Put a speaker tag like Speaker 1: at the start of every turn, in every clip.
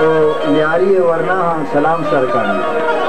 Speaker 1: तो न्यारी वरना हम सलाम सर करेंगे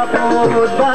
Speaker 1: Papa,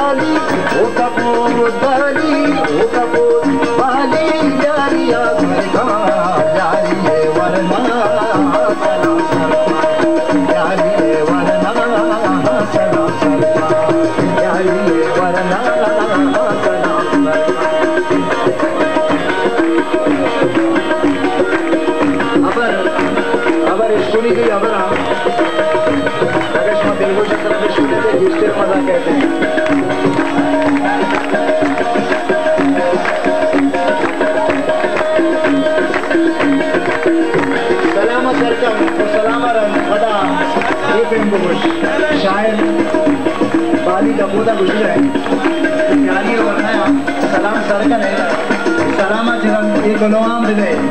Speaker 1: caramba tiram e com o hambre dele.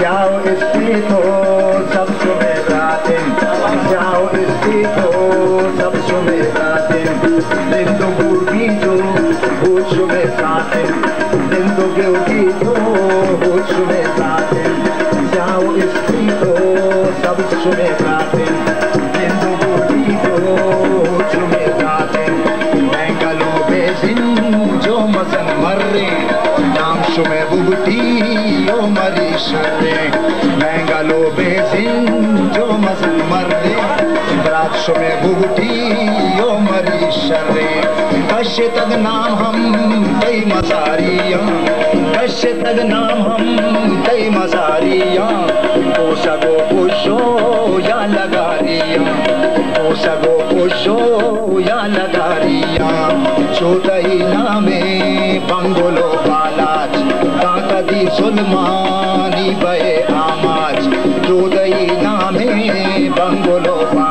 Speaker 1: Já o Espírito sabe sobrevate, já o Espírito sabe sobrevate, dentro do burbilho, muito mesate, dentro do gueudito, muito mesate, já o Espírito sabe sobrevate, में बूटी ओ मरी शर्रे पश्य तद नाम हम तई मसारिया कश्य तद नाम हम तई मसारिया ओ सगो पुषो या लगारिया ओ सगो पुषो या लगारिया छोटई नामे बंगोलो बालाज ताकदी सुलमानी बे आमाज जोदई नामे बंगोलो बालाज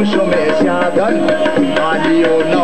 Speaker 1: mucho me se hagan.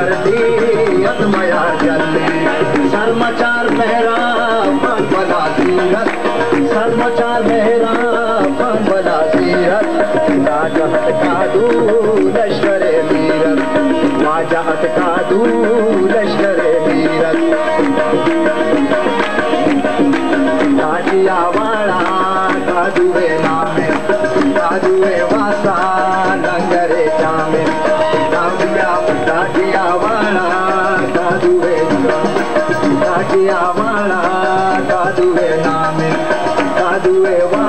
Speaker 1: Bharat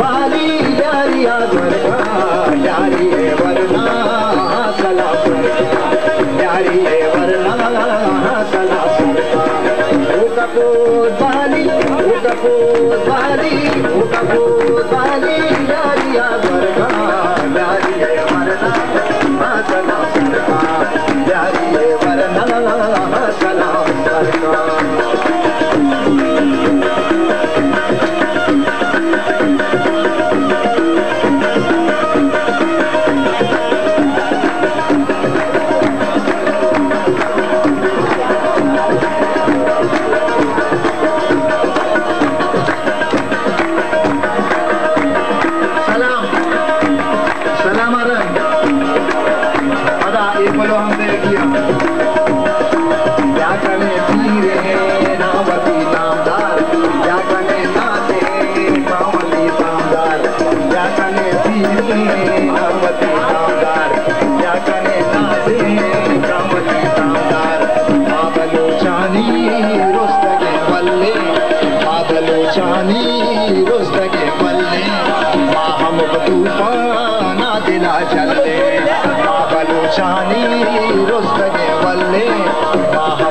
Speaker 1: बाली यारी बाली कपोर बाली I'm.